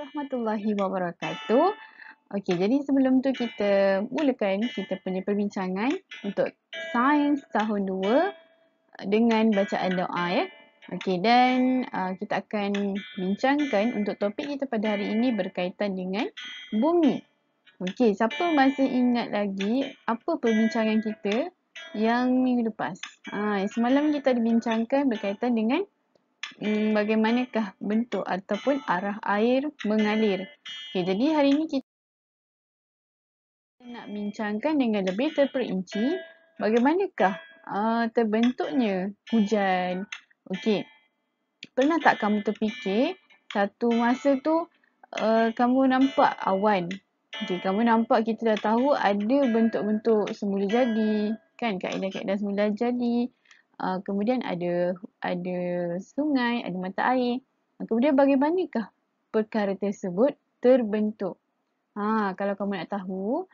warahmatullahi wabarakatuh. Okey, jadi sebelum tu kita mulakan kita punya perbincangan untuk sains tahun 2 dengan bacaan doa ya. Okey, dan uh, kita akan bincangkan untuk topik kita pada hari ini berkaitan dengan bumi. Okey, siapa masih ingat lagi apa perbincangan kita yang minggu lepas? Ha, semalam kita dibincangkan berkaitan dengan hmm, bagaimanakah bentuk ataupun arah air mengalir. Okay, jadi hari ini kita nak bincangkan dengan lebih terperinci bagaimanakah uh, terbentuknya hujan. Okey. Pernah tak kamu terfikir satu masa tu uh, kamu nampak awan. Okey, kamu nampak kita dah tahu ada bentuk-bentuk semula jadi, kan kaedah-kaedah semula jadi. Uh, kemudian ada ada sungai, ada mata air. Uh, kemudian bagaimanakah perkara tersebut terbentuk? Ha, kalau kamu nak tahu,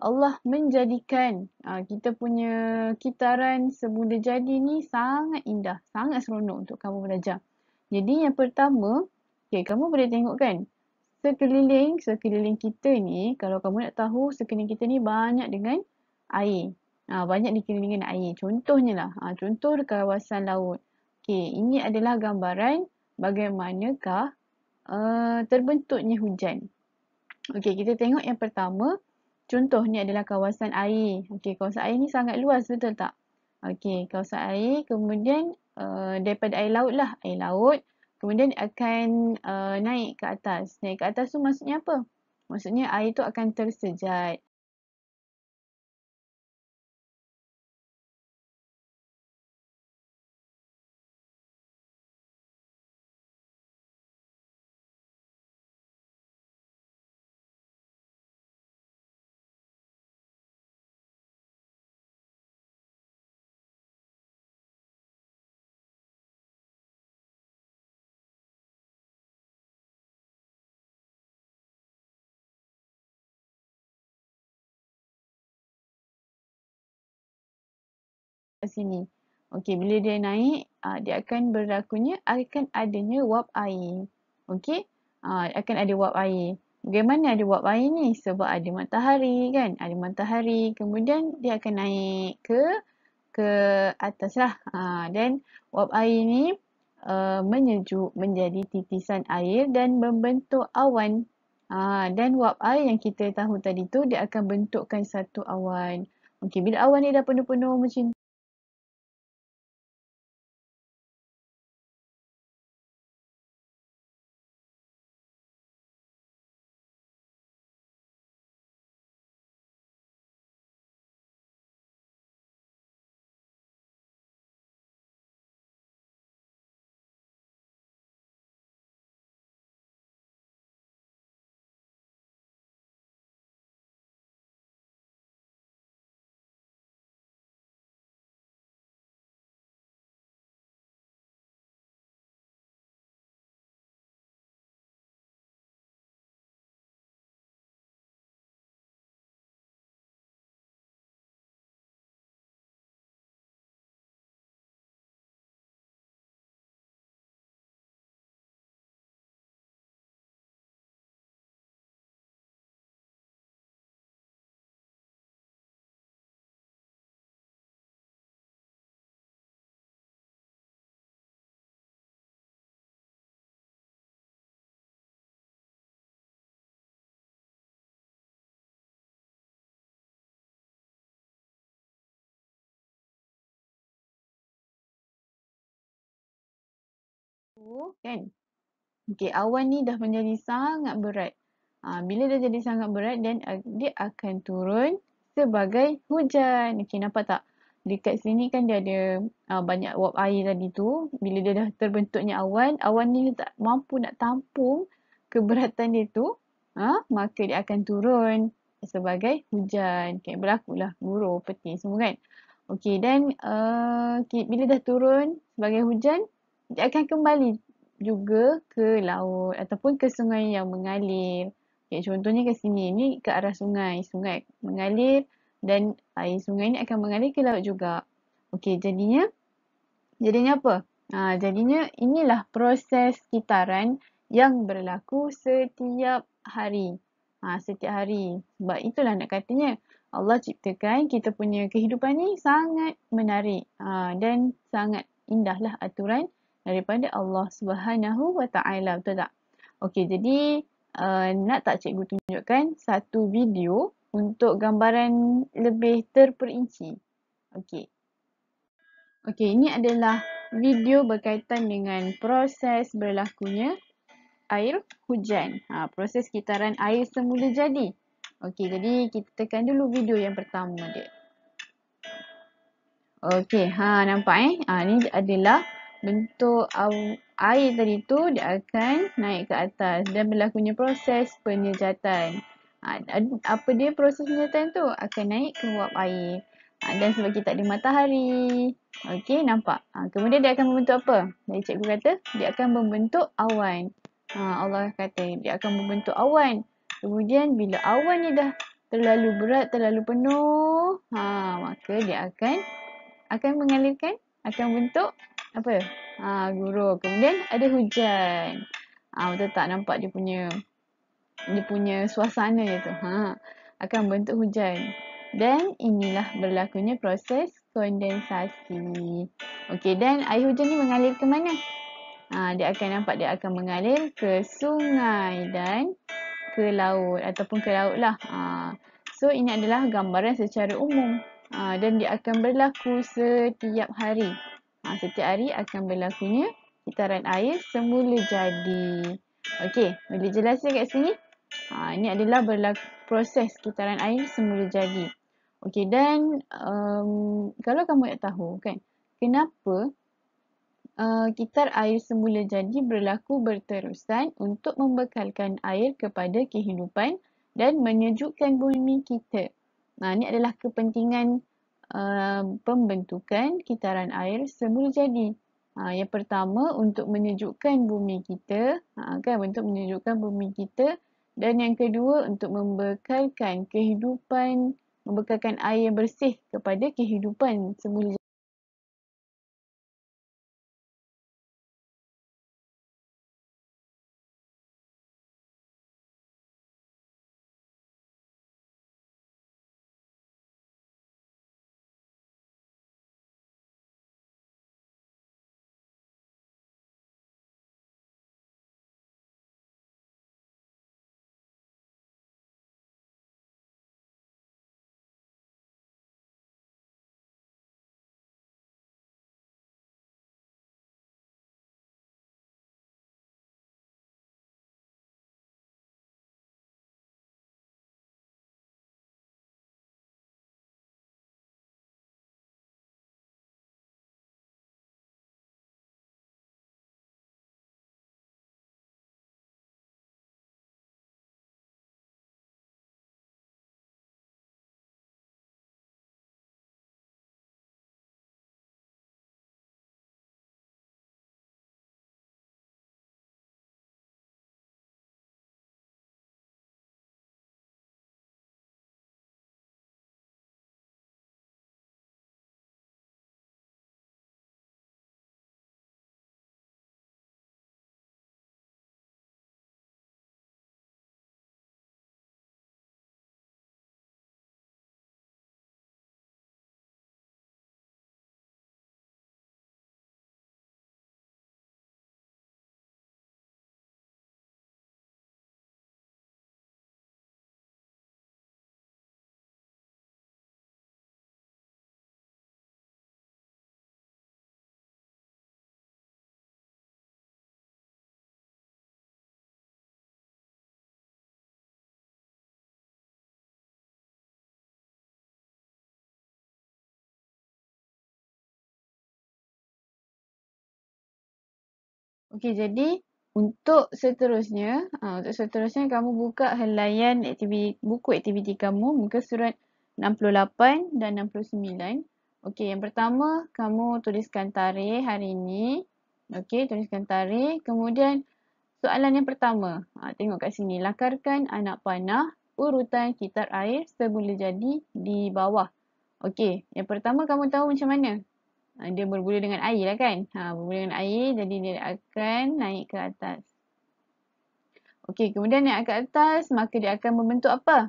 Allah menjadikan uh, kita punya kitaran semula jadi ni sangat indah, sangat seronok untuk kamu belajar. Jadi yang pertama, okay, kamu boleh tengok kan, sekeliling, sekeliling kita ni, kalau kamu nak tahu sekeliling kita ni banyak dengan air. Ha, banyak dikelilingi air. Contohnya lah, ha, contoh kawasan laut. Okey, ini adalah gambaran bagaimanakah uh, terbentuknya hujan. Okey, kita tengok yang pertama. Contoh ni adalah kawasan air. Okey, kawasan air ni sangat luas, betul tak? Okey, kawasan air. Kemudian uh, daripada air laut lah. Air laut. Kemudian akan uh, naik ke atas. Naik ke atas tu maksudnya apa? Maksudnya air tu akan tersejat. Sini. Okey, bila dia naik, uh, dia akan berlakunya akan adanya wap air. Okey, uh, akan ada wap air. Bagaimana ada wap air ni? Sebab ada matahari kan? Ada matahari. Kemudian dia akan naik ke ke atas lah. Uh, dan wap air ni uh, menyejuk menjadi titisan air dan membentuk awan. Uh, dan wap air yang kita tahu tadi tu dia akan bentukkan satu awan. Okey, bila awan ni dah penuh-penuh macam kan. Okey, awan ni dah menjadi sangat berat. Ha, bila dah jadi sangat berat dan uh, dia akan turun sebagai hujan. Okey, nampak tak? Dekat sini kan dia ada uh, banyak wap air tadi tu. Bila dia dah terbentuknya awan, awan ni tak mampu nak tampung keberatan dia tu. Ha, maka dia akan turun sebagai hujan. Okay, berlakulah buruh, peti semua kan. Okey, dan uh, okay, bila dah turun sebagai hujan, dia akan kembali juga ke laut ataupun ke sungai yang mengalir. Okay, contohnya ke sini, ni ke arah sungai. Sungai mengalir dan air sungai ni akan mengalir ke laut juga. Okey, jadinya jadinya apa? Ha, jadinya inilah proses kitaran yang berlaku setiap hari. Ha, setiap hari. Sebab itulah nak katanya Allah ciptakan kita punya kehidupan ni sangat menarik ha, dan sangat indahlah aturan daripada Allah Subhanahu Wa Taala betul tak? Okey jadi uh, nak tak cikgu tunjukkan satu video untuk gambaran lebih terperinci. Okey. Okey ini adalah video berkaitan dengan proses berlakunya air hujan. Ha, proses kitaran air semula jadi. Okey, jadi kita tekan dulu video yang pertama dia. Okey, ha nampak eh? Ha ni adalah bentuk air tadi tu dia akan naik ke atas dan berlakunya proses penyejatan. Ha, apa dia proses penyejatan tu? Akan naik ke uap air. Ha, dan sebab kita ada matahari. Okey, nampak? Ha, kemudian dia akan membentuk apa? Jadi cikgu kata dia akan membentuk awan. Allah kata dia akan membentuk awan. Kemudian bila awan ni dah terlalu berat, terlalu penuh, ha, maka dia akan akan mengalirkan, akan bentuk apa? Ha, guru. Kemudian ada hujan. Ha, betul tak nampak dia punya dia punya suasana dia tu. Ha, akan bentuk hujan. Dan inilah berlakunya proses kondensasi. Okey, dan air hujan ni mengalir ke mana? Ha, dia akan nampak dia akan mengalir ke sungai dan ke laut ataupun ke laut lah. Ha, so ini adalah gambaran secara umum ha, dan dia akan berlaku setiap hari. Ha, setiap hari akan berlakunya kitaran air semula jadi. Okey, boleh jelaskan kat sini? Ha, ini adalah berlaku proses kitaran air semula jadi. Okey dan um, kalau kamu nak tahu kan kenapa uh, kitar air semula jadi berlaku berterusan untuk membekalkan air kepada kehidupan dan menyejukkan bumi kita. Nah ini adalah kepentingan uh, pembentukan kitaran air semula jadi. Ha, yang pertama untuk menyejukkan bumi kita, ha, kan untuk menyejukkan bumi kita dan yang kedua untuk membekalkan kehidupan membekalkan air yang bersih kepada kehidupan semula. Okey, jadi untuk seterusnya, uh, untuk seterusnya kamu buka helaian aktiviti, buku aktiviti kamu, muka surat 68 dan 69. Okey, yang pertama kamu tuliskan tarikh hari ini. Okey, tuliskan tarikh. Kemudian soalan yang pertama, uh, tengok kat sini. Lakarkan anak panah urutan kitab air semula jadi di bawah. Okey, yang pertama kamu tahu macam mana? Ha, dia bermula dengan air lah kan. Ha, bermula dengan air jadi dia akan naik ke atas. Okey, kemudian naik ke atas, maka dia akan membentuk apa?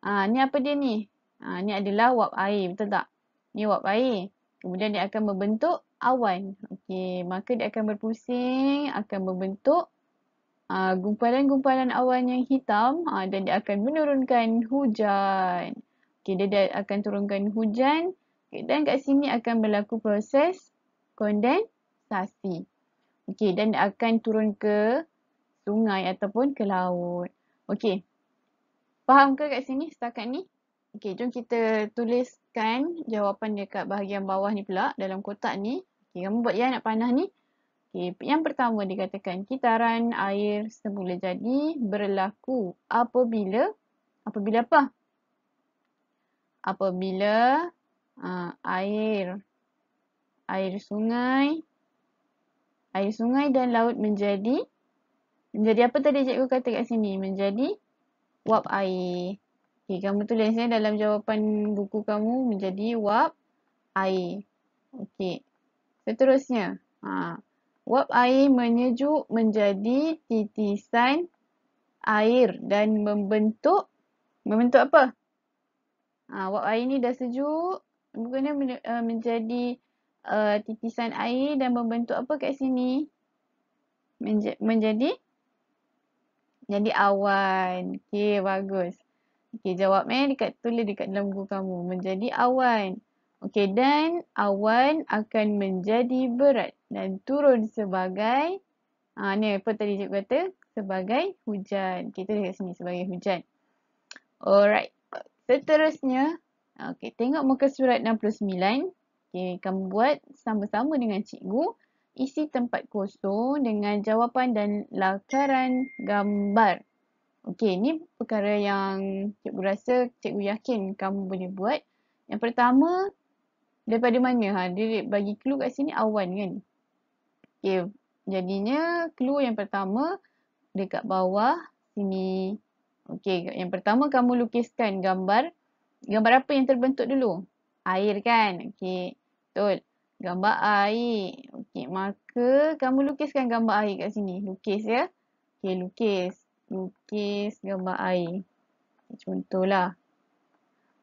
Ah, ni apa dia ni? Ah, ni adalah wap air, betul tak? Ni wap air. Kemudian dia akan membentuk awan. Okey, maka dia akan berpusing, akan membentuk gumpalan-gumpalan awan yang hitam uh, dan dia akan menurunkan hujan. Okey, dia, dia akan turunkan hujan okay, dan kat sini akan berlaku proses kondensasi. Okey, dan akan turun ke sungai ataupun ke laut. Okey. Faham ke kat sini setakat ni? Okey, jom kita tuliskan jawapan dekat bahagian bawah ni pula dalam kotak ni. Okey, kamu buat ya nak panah ni. Okey, yang pertama dikatakan kitaran air semula jadi berlaku apabila apabila apa? Apabila uh, air air sungai air sungai dan laut menjadi Menjadi apa tadi cikgu kata kat sini? Menjadi wap air. Okay, kamu tulis ya dalam jawapan buku kamu menjadi wap air. Okey. Seterusnya. Ha. Wap air menyejuk menjadi titisan air dan membentuk membentuk apa? Ha, wap air ni dah sejuk. Bukannya uh, menjadi uh, titisan air dan membentuk apa kat sini? Menj menjadi jadi awan. Okey, bagus. Okey, jawab eh dekat tulis dekat dalam buku kamu. Menjadi awan. Okey, dan awan akan menjadi berat dan turun sebagai ah ni apa tadi cikgu kata? Sebagai hujan. Kita lihat sini sebagai hujan. Alright. Seterusnya, okey, tengok muka surat 69. Okey, kamu buat sama-sama dengan cikgu isi tempat kosong dengan jawapan dan lakaran gambar. Okey, ni perkara yang cikgu rasa cikgu yakin kamu boleh buat. Yang pertama, daripada mana? Ha, dia bagi clue kat sini awan kan? Okey, jadinya clue yang pertama dekat bawah sini. Okey, yang pertama kamu lukiskan gambar. Gambar apa yang terbentuk dulu? Air kan? Okey, betul. Gambar air. Okey, maka kamu lukiskan gambar air kat sini. Lukis ya. Okey, lukis. Lukis gambar air. Contohlah.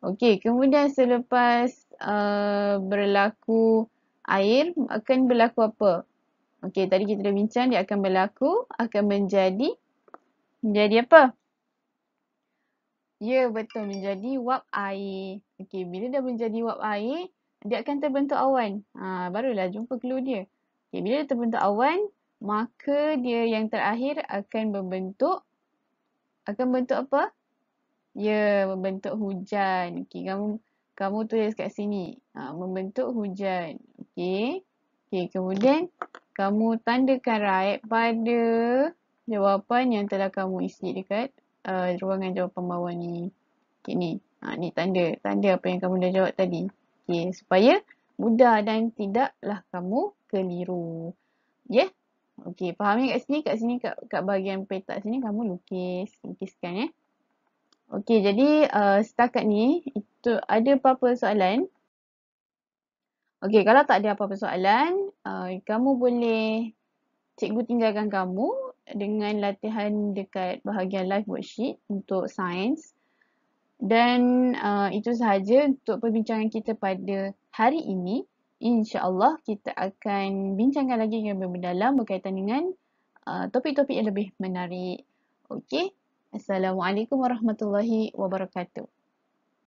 Okey, kemudian selepas uh, berlaku air, akan berlaku apa? Okey, tadi kita dah bincang dia akan berlaku, akan menjadi menjadi apa? Ya, betul. Menjadi wap air. Okey, bila dah menjadi wap air, dia akan terbentuk awan. Ha, barulah jumpa clue dia. Okay, bila dia terbentuk awan, maka dia yang terakhir akan membentuk akan bentuk apa? Ya, membentuk hujan. Okay, kamu kamu tulis kat sini. Ha, membentuk hujan. Okay. Okay, kemudian kamu tandakan right pada jawapan yang telah kamu isi dekat uh, ruangan jawapan bawah ni. Okay, ni. Ha, ni tanda. Tanda apa yang kamu dah jawab tadi. Okay, supaya mudah dan tidaklah kamu keliru. Yeah? Okey, fahami kat sini, kat sini kat, kat bahagian petak sini kamu lukis, lukiskan ya. Okey, jadi uh, setakat ni itu ada apa-apa soalan? Okey, kalau tak ada apa-apa soalan, uh, kamu boleh cikgu tinggalkan kamu dengan latihan dekat bahagian live worksheet untuk sains. Dan uh, itu sahaja untuk perbincangan kita pada hari ini. InsyaAllah kita akan bincangkan lagi yang lebih mendalam berkaitan dengan uh, topik-topik yang lebih menarik. Okey. Assalamualaikum warahmatullahi wabarakatuh.